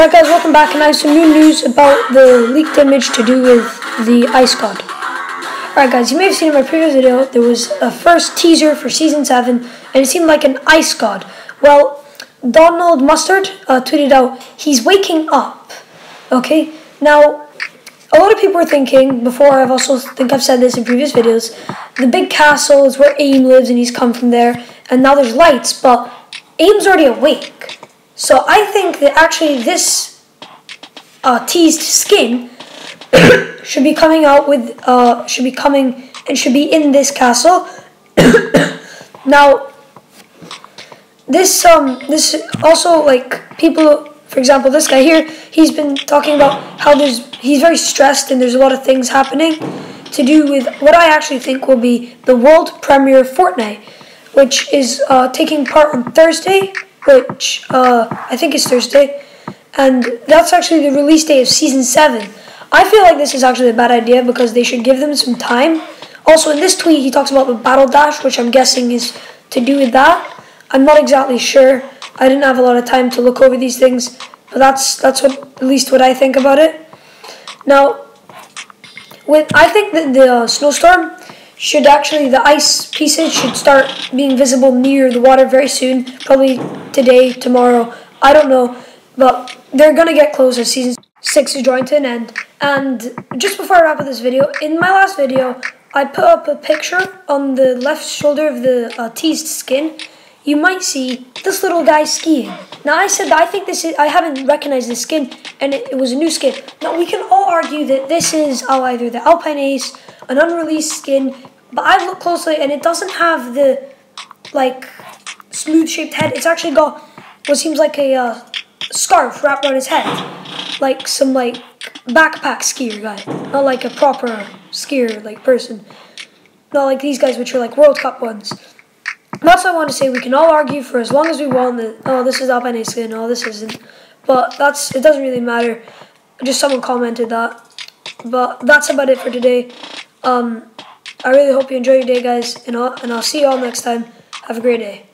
Alright guys, welcome back and I have some new news about the leaked image to do with the Ice God. Alright guys, you may have seen in my previous video, there was a first teaser for Season 7 and it seemed like an Ice God. Well, Donald Mustard uh, tweeted out, he's waking up. Okay, now a lot of people are thinking, before I've also think I've said this in previous videos, the big castle is where Aim lives and he's come from there and now there's lights, but Aim's already awake. So I think that actually this uh, teased skin should be coming out with uh, should be coming and should be in this castle. now this um this also like people for example this guy here he's been talking about how there's he's very stressed and there's a lot of things happening to do with what I actually think will be the world premiere of Fortnite which is uh, taking part on Thursday which uh, I think is Thursday, and that's actually the release date of season seven. I feel like this is actually a bad idea because they should give them some time. Also, in this tweet, he talks about the battle dash, which I'm guessing is to do with that. I'm not exactly sure. I didn't have a lot of time to look over these things, but that's that's what at least what I think about it. Now, with I think that the uh, snowstorm should actually, the ice pieces should start being visible near the water very soon, probably today, tomorrow, I don't know, but they're going to get close as season 6 is drawing to an end. And just before I wrap up this video, in my last video, I put up a picture on the left shoulder of the uh, teased skin. You might see this little guy skiing. Now I said I think this is, I haven't recognized this skin, and it, it was a new skin. Now we can all argue that this is oh, either the Alpine Ace, an unreleased skin, but I look closely and it doesn't have the like smooth shaped head. It's actually got what seems like a uh, scarf wrapped around his head, like some like backpack skier guy, not like a proper skier like person, not like these guys which are like World Cup ones. That's what I want to say. We can all argue for as long as we want that. Oh, this is Alpine skin. Oh, this isn't. But that's it. Doesn't really matter. Just someone commented that. But that's about it for today. Um, I really hope you enjoy your day, guys, and I'll, and I'll see you all next time. Have a great day.